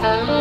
Bye.